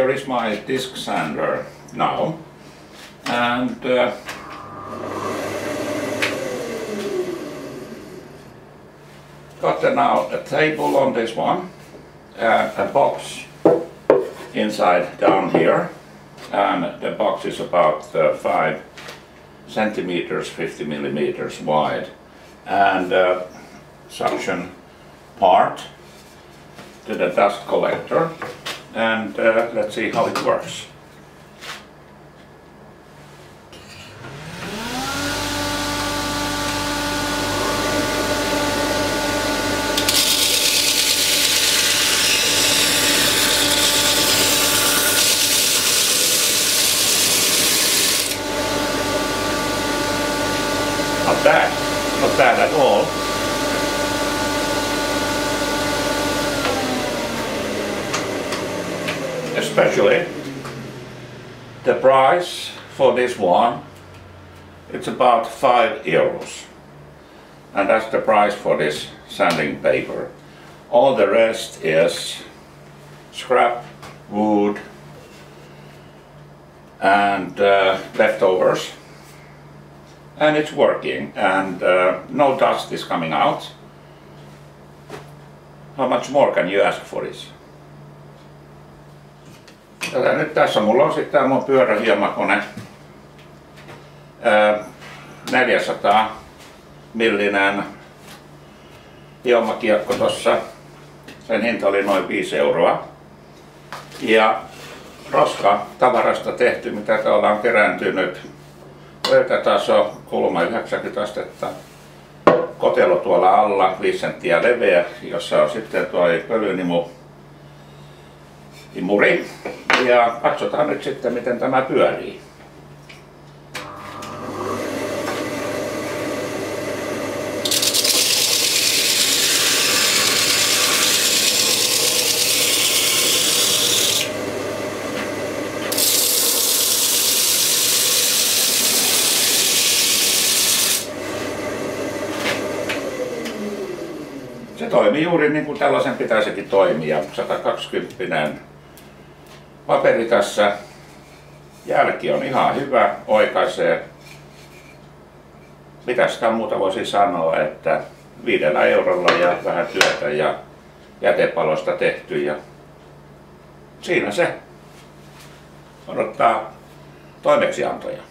here is my disc sander now. And uh, got a, now a table on this one, uh, a box inside down here, and the box is about uh, 5 centimeters, 50 millimeters wide, and uh, suction part to the dust collector, and uh, let's see how it works. Not bad, not bad at all. Especially the price for this one, it's about 5 euros. And that's the price for this sanding paper. All the rest is scrap, wood, and uh, leftovers and it's working and uh, no dust is coming out. How much more can you ask for this? Tätä nyt tässä mulla on sitten mun pyörähiemakone. Ää, 400 millinen hiomakiekko tossa. Sen hinta oli noin 5 euroa. Ja roska tavarasta tehty, mitä täällä on kerääntynyt pöytätaso, kulma 90 astetta, kotelo tuolla alla 5 senttiä leveä, jossa on sitten tuo pölynimu imuri. Ja katsotaan nyt sitten miten tämä pyörii. Se toimii juuri niin kuin tällaisen pitäisikin toimia. 120 paperi tässä. Jälki on ihan hyvä, oikaisee. Mitä sitä muuta voisi sanoa, että viidellä eurolla ja vähän työtä ja jätepalosta tehty ja siinä se odottaa toimeksiantoja.